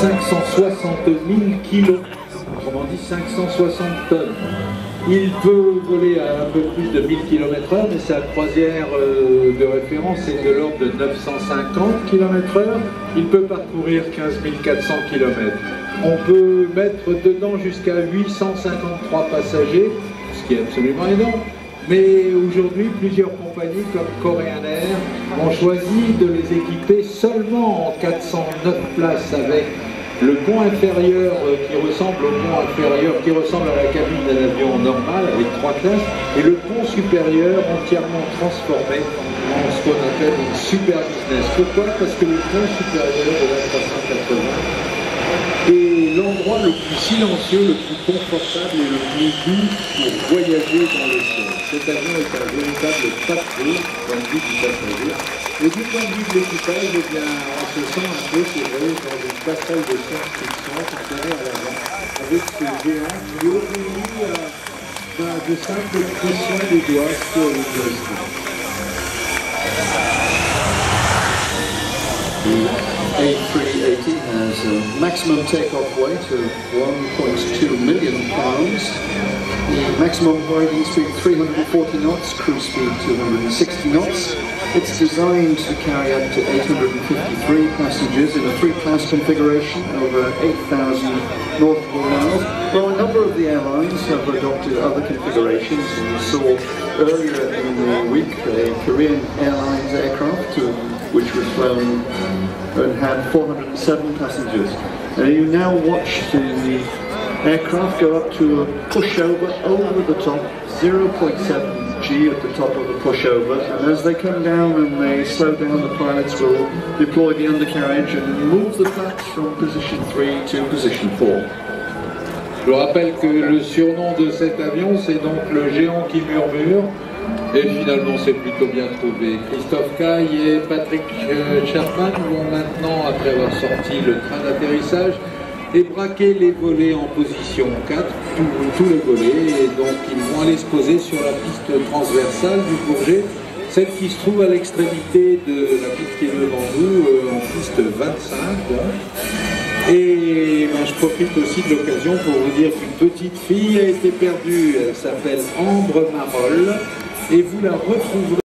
560 000 kilos, autrement dit 560 tonnes. Il peut voler à un peu plus de 1000 km h mais sa croisière euh, de référence est de l'ordre de 950 km h Il peut parcourir 15 400 km. On peut mettre dedans jusqu'à 853 passagers, ce qui est absolument énorme. Mais aujourd'hui, plusieurs compagnies comme Korean Air ont choisi de les équiper seulement en 409 places avec le pont inférieur euh, qui ressemble au pont inférieur, qui ressemble à la cabine d'un avion normal avec trois classes, et le pont supérieur entièrement transformé en ce qu'on appelle une super business. Pourquoi? Parce que le pont supérieur de l'A380 silencieux, le plus confortable et le plus doux pour voyager dans le ciel. Cet avion est un véritable patrouille dans le but du passager. Et du point de vue de l'équipage, eh on se sent un peu, c'est vrai, dans une passerelle de science-fiction, comparé à l'avant, avec ce géant qui obéit à ben, de simples pressions des doigts sur le. A380 maximum takeoff weight of 1.2 million pounds. The maximum operating speed 340 knots, cruise speed 260 knots. It's designed to carry up to 853 passengers in a three-class configuration over 8,000 nautical miles. Well, a number of the airlines have adopted other configurations, we saw earlier in the week a Korean Airlines aircraft uh, was flown and had 407 passengers. And you now watch the aircraft go up to a pushover over the top, 0.7 G at the top of the pushover, and as they come down and they slow down, the pilots will deploy the undercarriage and move the flaps from position 3 to position 4. Je rappelle que le surnom de cet avion, c'est donc le géant qui murmure. Et finalement, c'est plutôt bien trouvé. Christophe Caille et Patrick euh, Sherman vont maintenant, après avoir sorti le train d'atterrissage, et braquer les volets en position 4, tous, les volets, et donc ils vont aller se poser sur la piste transversale du Bourget, celle qui se trouve à l'extrémité de la piste qui est devant nous, euh, en piste 25. Et ben, je profite aussi de l'occasion pour vous dire qu'une petite fille a été perdue, elle s'appelle Ambre Marol, et vous la retrouverez